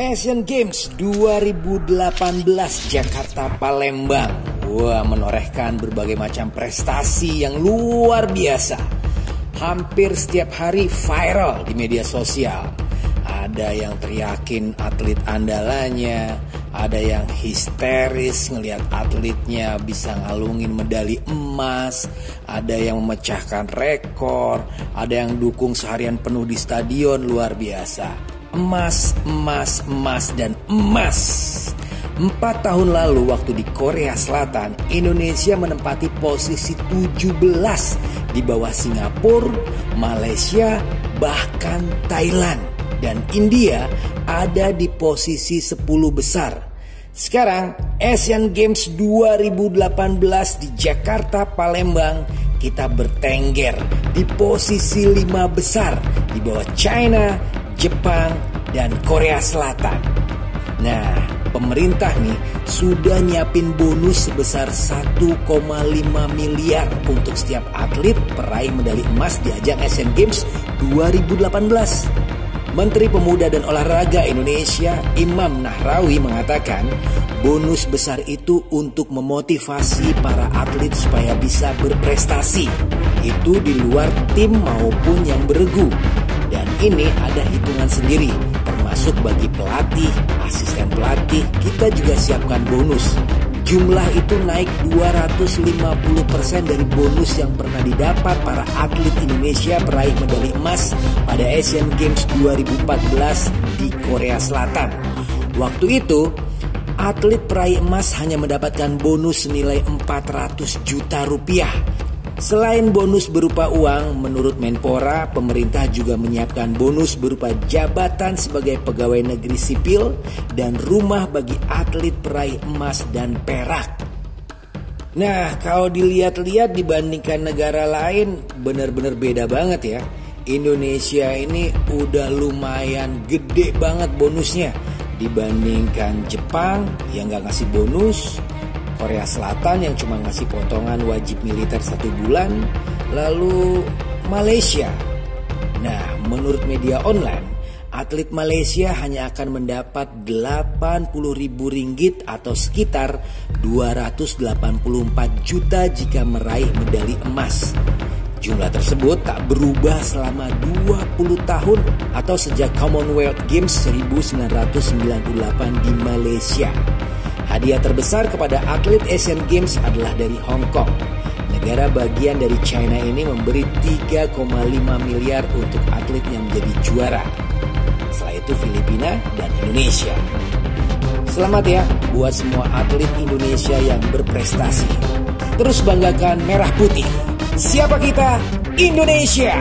Asian Games 2018 Jakarta Palembang. Wah menorehkan berbagai macam prestasi yang luar biasa. Hampir setiap hari viral di media sosial. Ada yang teriakin atlet andalanya Ada yang histeris ngelihat atletnya bisa ngalungin medali emas Ada yang memecahkan rekor Ada yang dukung seharian penuh di stadion luar biasa emas, emas, emas, dan emas. Empat tahun lalu waktu di Korea Selatan, Indonesia menempati posisi 17 di bawah Singapura, Malaysia, bahkan Thailand. Dan India ada di posisi 10 besar. Sekarang Asian Games 2018 di Jakarta Palembang kita bertengger di posisi 5 besar di bawah China, Jepang, dan Korea Selatan. Nah, pemerintah nih sudah nyiapin bonus sebesar 1,5 miliar untuk setiap atlet peraih medali emas di ajang Asian Games 2018. Menteri Pemuda dan Olahraga Indonesia Imam Nahrawi mengatakan bonus besar itu untuk memotivasi para atlet supaya bisa berprestasi. Itu di luar tim maupun yang beregu ini ada hitungan sendiri, termasuk bagi pelatih, asisten pelatih, kita juga siapkan bonus. Jumlah itu naik 250% dari bonus yang pernah didapat para atlet Indonesia peraih medali emas pada Asian Games 2014 di Korea Selatan. Waktu itu, atlet peraih emas hanya mendapatkan bonus senilai 400 juta rupiah Selain bonus berupa uang, menurut Menpora, pemerintah juga menyiapkan bonus berupa jabatan sebagai pegawai negeri sipil dan rumah bagi atlet peraih emas dan perak. Nah, kalau dilihat-lihat dibandingkan negara lain, benar-benar beda banget ya. Indonesia ini udah lumayan gede banget bonusnya dibandingkan Jepang yang gak ngasih bonus, Korea Selatan yang cuma ngasih potongan wajib militer satu bulan, lalu Malaysia. Nah, menurut media online, atlet Malaysia hanya akan mendapat 80 ribu ringgit atau sekitar 284 juta jika meraih medali emas. Jumlah tersebut tak berubah selama 20 tahun atau sejak Commonwealth Games 1998 di Malaysia. Hadiah terbesar kepada atlet Asian Games adalah dari Hong Kong. Negara bagian dari China ini memberi 3,5 miliar untuk atlet yang menjadi juara. Setelah itu Filipina dan Indonesia. Selamat ya buat semua atlet Indonesia yang berprestasi. Terus banggakan merah putih. Siapa kita? Indonesia!